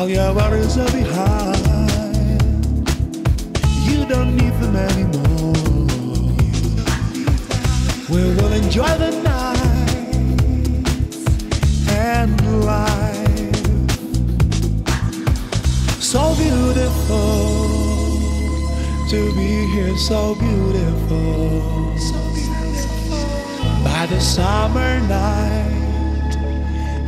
All your worries are behind. You don't need them anymore. We will enjoy the night and life. So beautiful to be here, so beautiful. By the summer night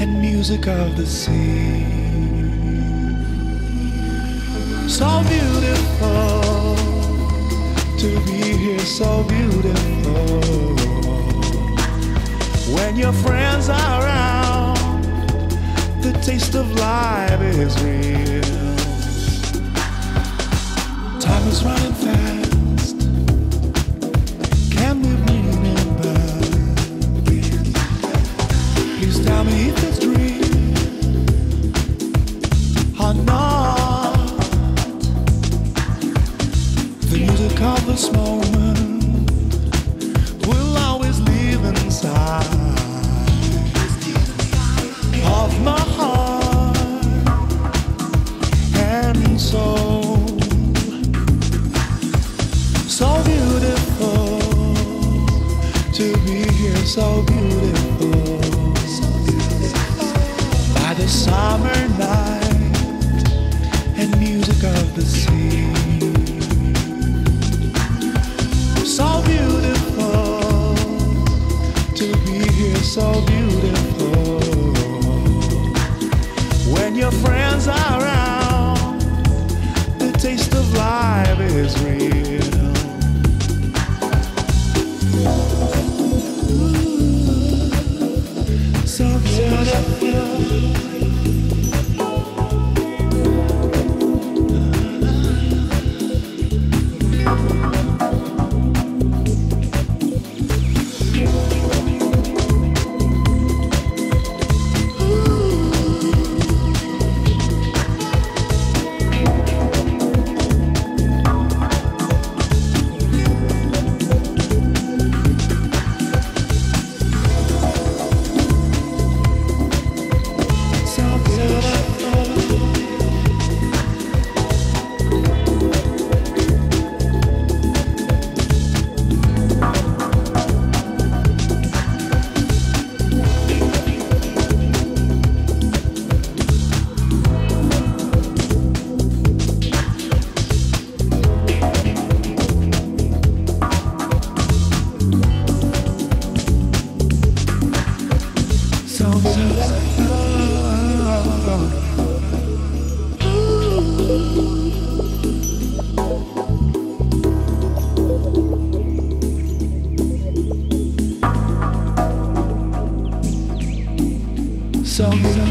and music of the sea so beautiful to be here so beautiful. When your friends are around the taste of life is real. Time is running fast. misery. songs.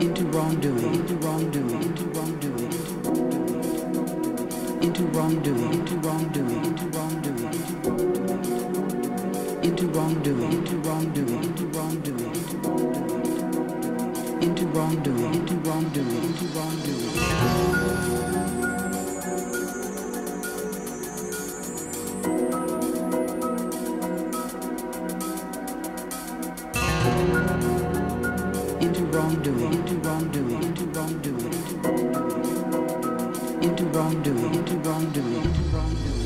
into wrongdoing, into wrongdoing, into wrongdoing, into wrongdoing, into wrongdoing, into wrongdoing, into wrongdoing, into wrongdoing, into wrongdoing, into wrongdoing, into wrongdoing, into wrongdoing. Into wrongdoing, into wrongdoing, into wrongdoing.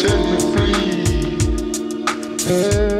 set me free.